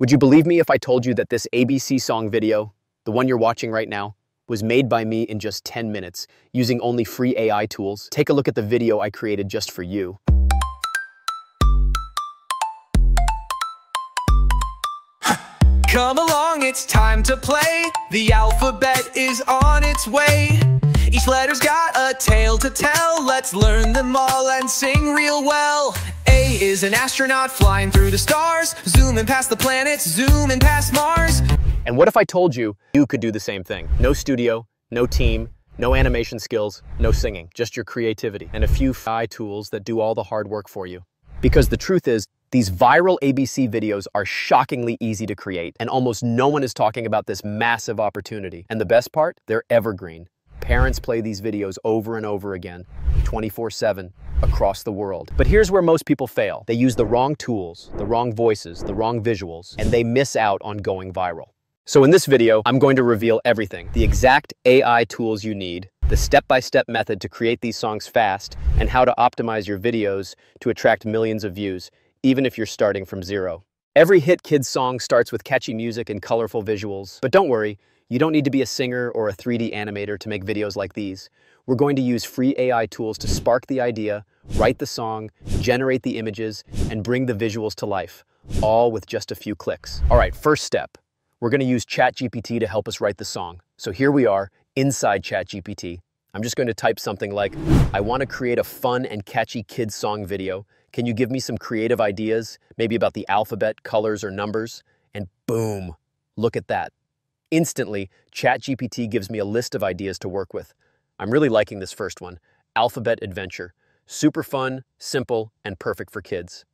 Would you believe me if I told you that this ABC song video, the one you're watching right now, was made by me in just 10 minutes using only free AI tools? Take a look at the video I created just for you. Come along, it's time to play. The alphabet is on its way. Each letter's got a tale to tell. Let's learn them all and sing real well. Is an astronaut flying through the stars. Zooming past the planets, zooming past Mars. And what if I told you you could do the same thing? No studio, no team, no animation skills, no singing, just your creativity and a few AI tools that do all the hard work for you. Because the truth is, these viral ABC videos are shockingly easy to create, and almost no one is talking about this massive opportunity. And the best part? They're evergreen. Parents play these videos over and over again, 24-7, across the world. But here's where most people fail. They use the wrong tools, the wrong voices, the wrong visuals, and they miss out on going viral. So in this video, I'm going to reveal everything. The exact AI tools you need, the step-by-step -step method to create these songs fast, and how to optimize your videos to attract millions of views, even if you're starting from zero. Every hit kids song starts with catchy music and colorful visuals, but don't worry, you don't need to be a singer or a 3D animator to make videos like these. We're going to use free AI tools to spark the idea, write the song, generate the images, and bring the visuals to life, all with just a few clicks. All right, first step. We're going to use ChatGPT to help us write the song. So here we are inside ChatGPT. I'm just going to type something like, I want to create a fun and catchy kids song video. Can you give me some creative ideas, maybe about the alphabet, colors, or numbers? And boom, look at that. Instantly, ChatGPT gives me a list of ideas to work with. I'm really liking this first one, Alphabet Adventure. Super fun, simple, and perfect for kids.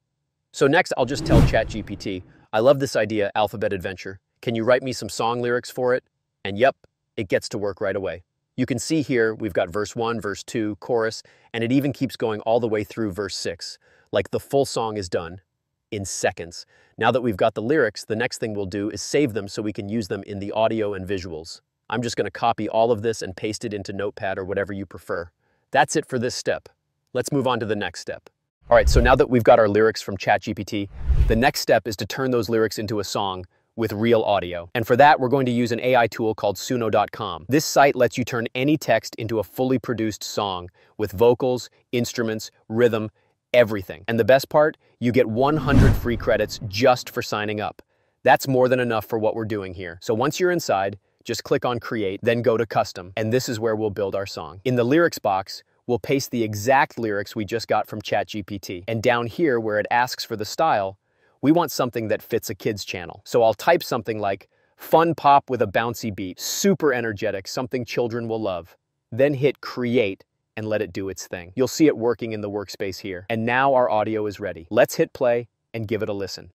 So next, I'll just tell ChatGPT, I love this idea, Alphabet Adventure. Can you write me some song lyrics for it? And yep, it gets to work right away. You can see here, we've got verse 1, verse 2, chorus, and it even keeps going all the way through verse 6. Like the full song is done in seconds. Now that we've got the lyrics, the next thing we'll do is save them so we can use them in the audio and visuals. I'm just going to copy all of this and paste it into Notepad or whatever you prefer. That's it for this step. Let's move on to the next step. All right, so now that we've got our lyrics from ChatGPT, the next step is to turn those lyrics into a song with real audio. And for that, we're going to use an AI tool called Suno.com. This site lets you turn any text into a fully produced song with vocals, instruments, rhythm, everything. And the best part, you get 100 free credits just for signing up. That's more than enough for what we're doing here. So once you're inside, just click on Create, then go to Custom, and this is where we'll build our song. In the lyrics box, we'll paste the exact lyrics we just got from ChatGPT. And down here, where it asks for the style, we want something that fits a kid's channel. So I'll type something like, fun pop with a bouncy beat, super energetic, something children will love. Then hit Create, and let it do its thing. You'll see it working in the workspace here. And now our audio is ready. Let's hit play and give it a listen.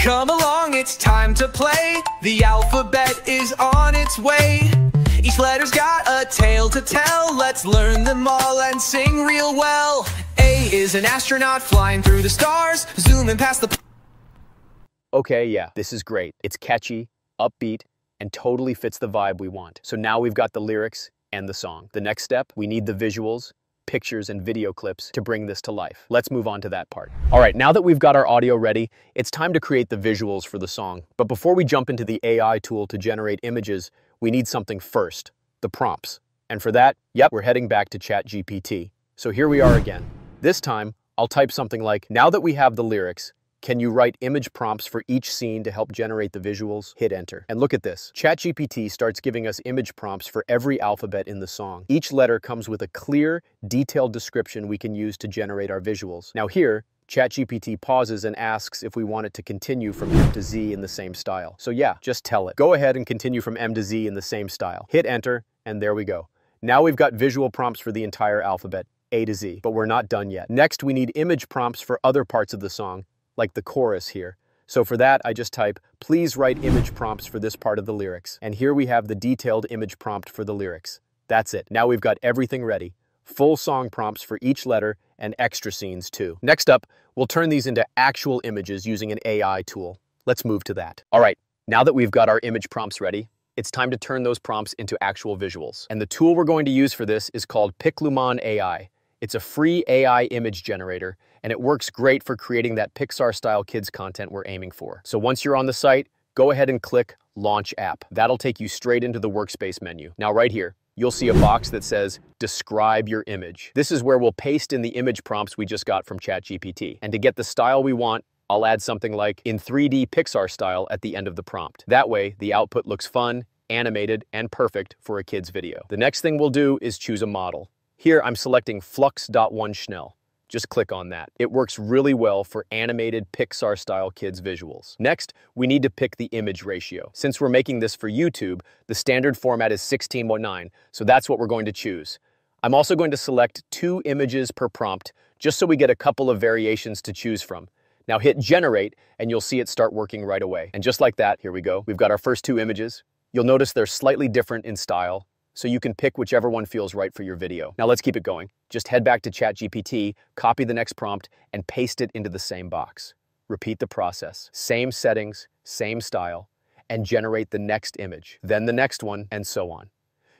Come along, it's time to play. The alphabet is on its way. Each letter's got a tale to tell. Let's learn them all and sing real well. A is an astronaut flying through the stars, zooming past the. Okay, yeah, this is great. It's catchy, upbeat, and totally fits the vibe we want. So now we've got the lyrics and the song. The next step, we need the visuals, pictures, and video clips to bring this to life. Let's move on to that part. All right, now that we've got our audio ready, it's time to create the visuals for the song. But before we jump into the AI tool to generate images, we need something first, the prompts. And for that, yep, we're heading back to ChatGPT. So here we are again. This time, I'll type something like, now that we have the lyrics, can you write image prompts for each scene to help generate the visuals? Hit enter. And look at this. ChatGPT starts giving us image prompts for every alphabet in the song. Each letter comes with a clear, detailed description we can use to generate our visuals. Now here, ChatGPT pauses and asks if we want it to continue from M to Z in the same style. So yeah, just tell it. Go ahead and continue from M to Z in the same style. Hit enter, and there we go. Now we've got visual prompts for the entire alphabet, A to Z, but we're not done yet. Next, we need image prompts for other parts of the song, like the chorus here. So for that, I just type, please write image prompts for this part of the lyrics. And here we have the detailed image prompt for the lyrics. That's it. Now we've got everything ready. Full song prompts for each letter and extra scenes too. Next up, we'll turn these into actual images using an AI tool. Let's move to that. All right, now that we've got our image prompts ready, it's time to turn those prompts into actual visuals. And the tool we're going to use for this is called Piclumen AI. It's a free AI image generator, and it works great for creating that Pixar-style kids content we're aiming for. So once you're on the site, go ahead and click Launch App. That'll take you straight into the Workspace menu. Now right here, you'll see a box that says Describe Your Image. This is where we'll paste in the image prompts we just got from ChatGPT. And to get the style we want, I'll add something like in 3D Pixar style at the end of the prompt. That way, the output looks fun, animated, and perfect for a kid's video. The next thing we'll do is choose a model. Here, I'm selecting Flux.1 Schnell. Just click on that. It works really well for animated Pixar-style kids visuals. Next, we need to pick the image ratio. Since we're making this for YouTube, the standard format is 16:9, so that's what we're going to choose. I'm also going to select two images per prompt, just so we get a couple of variations to choose from. Now hit generate, and you'll see it start working right away. And just like that, here we go. We've got our first two images. You'll notice they're slightly different in style, so you can pick whichever one feels right for your video. Now let's keep it going. Just head back to ChatGPT, copy the next prompt, and paste it into the same box. Repeat the process. Same settings, same style, and generate the next image, then the next one, and so on.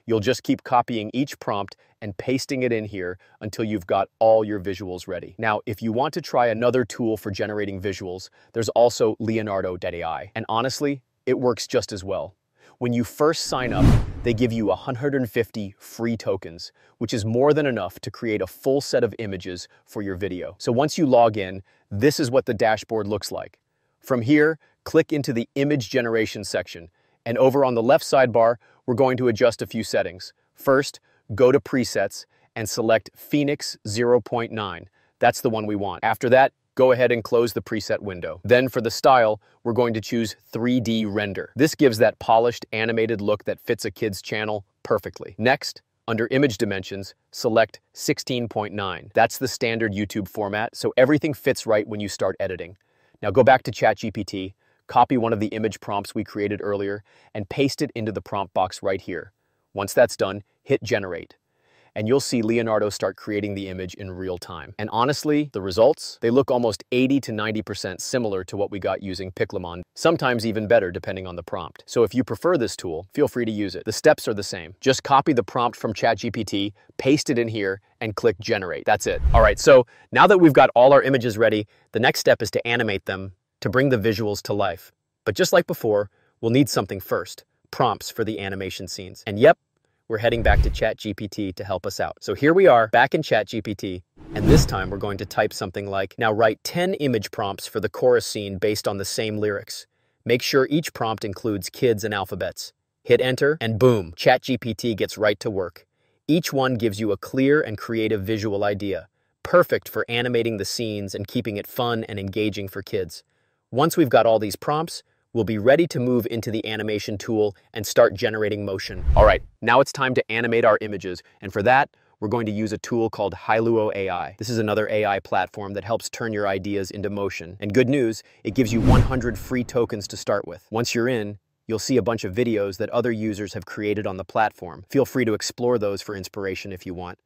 You'll just keep copying each prompt and pasting it in here until you've got all your visuals ready. Now, if you want to try another tool for generating visuals, there's also Leonardo.ai. And honestly, it works just as well. When you first sign up, they give you 150 free tokens, which is more than enough to create a full set of images for your video. So once you log in, this is what the dashboard looks like. From here, click into the image generation section, and over on the left sidebar, we're going to adjust a few settings. First, go to presets and select Phoenix 0.9. That's the one we want. After that, go ahead and close the preset window. Then for the style, we're going to choose 3D render. This gives that polished animated look that fits a kid's channel perfectly. Next, under image dimensions, select 16.9. That's the standard YouTube format, so everything fits right when you start editing. Now go back to ChatGPT, copy one of the image prompts we created earlier, and paste it into the prompt box right here. Once that's done, hit generate and you'll see Leonardo start creating the image in real time. And honestly, the results, they look almost 80 to 90% similar to what we got using Piclumen, sometimes even better depending on the prompt. So if you prefer this tool, feel free to use it. The steps are the same. Just copy the prompt from ChatGPT, paste it in here, and click generate. That's it. All right, so now that we've got all our images ready, the next step is to animate them to bring the visuals to life. But just like before, we'll need something first, prompts for the animation scenes. And yep, we're heading back to ChatGPT to help us out. So here we are, back in ChatGPT, and this time we're going to type something like, now write 10 image prompts for the chorus scene based on the same lyrics. Make sure each prompt includes kids and alphabets. Hit enter, and boom, ChatGPT gets right to work. Each one gives you a clear and creative visual idea, perfect for animating the scenes and keeping it fun and engaging for kids. Once we've got all these prompts, we'll be ready to move into the animation tool and start generating motion. All right, now it's time to animate our images, and for that, we're going to use a tool called Hailuo AI. This is another AI platform that helps turn your ideas into motion. And good news, it gives you 100 free tokens to start with. Once you're in, you'll see a bunch of videos that other users have created on the platform. Feel free to explore those for inspiration if you want.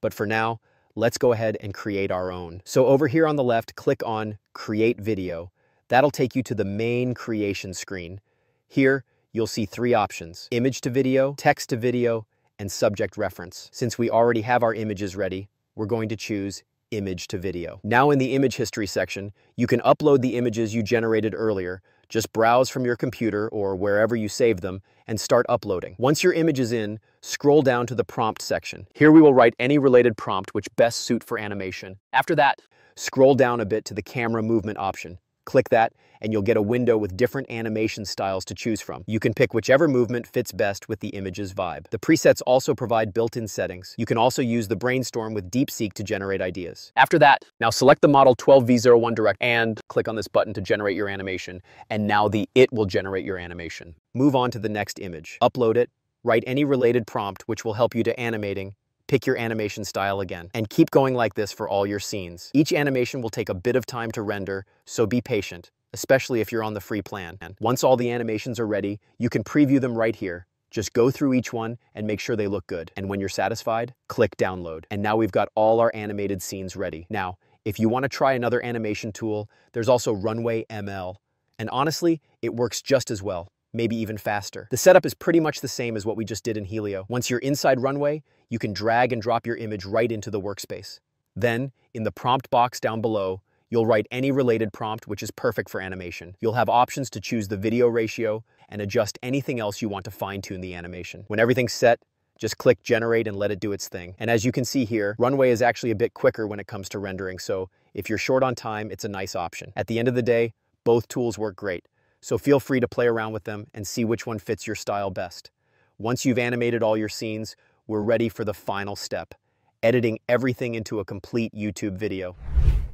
But for now, let's go ahead and create our own. So over here on the left, click on Create Video, That'll take you to the main creation screen. Here, you'll see three options, image to video, text to video, and subject reference. Since we already have our images ready, we're going to choose image to video. Now in the image history section, you can upload the images you generated earlier, just browse from your computer or wherever you saved them and start uploading. Once your image is in, scroll down to the prompt section. Here we will write any related prompt which best suit for animation. After that, scroll down a bit to the camera movement option. Click that and you'll get a window with different animation styles to choose from. You can pick whichever movement fits best with the image's vibe. The presets also provide built-in settings. You can also use the brainstorm with DeepSeek to generate ideas. After that, now select the model 12V01 Direct and click on this button to generate your animation. And now the It will generate your animation. Move on to the next image. Upload it, write any related prompt which will help you to animating, pick your animation style again, and keep going like this for all your scenes. Each animation will take a bit of time to render, so be patient, especially if you're on the free plan. And once all the animations are ready, you can preview them right here. Just go through each one and make sure they look good. And when you're satisfied, click download. And now we've got all our animated scenes ready. Now, if you want to try another animation tool, there's also Runway ML. And honestly, it works just as well maybe even faster. The setup is pretty much the same as what we just did in Hailuo. Once you're inside Runway, you can drag and drop your image right into the workspace. Then, in the prompt box down below, you'll write any related prompt which is perfect for animation. You'll have options to choose the video ratio and adjust anything else you want to fine-tune the animation. When everything's set, just click generate and let it do its thing. And as you can see here, Runway is actually a bit quicker when it comes to rendering, so if you're short on time, it's a nice option. At the end of the day, both tools work great, so feel free to play around with them and see which one fits your style best. Once you've animated all your scenes, we're ready for the final step, editing everything into a complete YouTube video.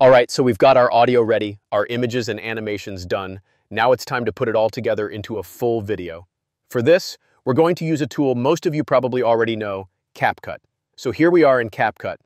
All right, so we've got our audio ready, our images and animations done. Now it's time to put it all together into a full video. For this, we're going to use a tool most of you probably already know, CapCut. So here we are in CapCut.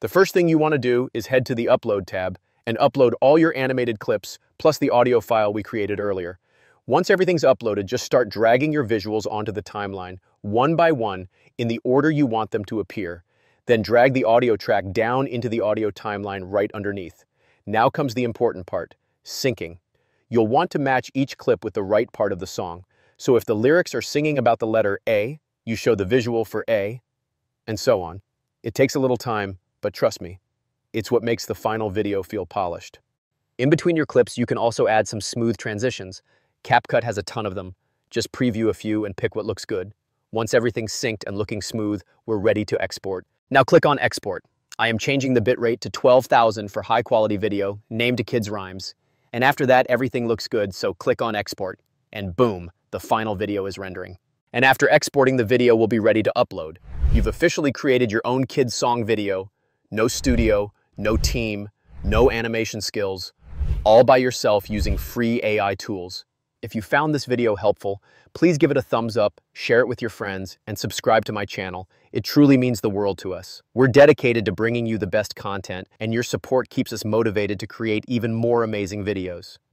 The first thing you want to do is head to the Upload tab and upload all your animated clips plus the audio file we created earlier. Once everything's uploaded, just start dragging your visuals onto the timeline, one by one, in the order you want them to appear. Then drag the audio track down into the audio timeline right underneath. Now comes the important part, syncing. You'll want to match each clip with the right part of the song. So if the lyrics are singing about the letter A, you show the visual for A, and so on. It takes a little time, but trust me, it's what makes the final video feel polished. In between your clips, you can also add some smooth transitions. CapCut has a ton of them. Just preview a few and pick what looks good. Once everything's synced and looking smooth, we're ready to export. Now click on Export. I am changing the bitrate to 12,000 for high quality video, named to kids rhymes. And after that, everything looks good, so click on Export. And boom, the final video is rendering. And after exporting, the video we'll be ready to upload. You've officially created your own kids song video, no studio, no team, no animation skills, all by yourself using free AI tools. If you found this video helpful, please give it a thumbs up, share it with your friends, and subscribe to my channel. It truly means the world to us. We're dedicated to bringing you the best content, and your support keeps us motivated to create even more amazing videos.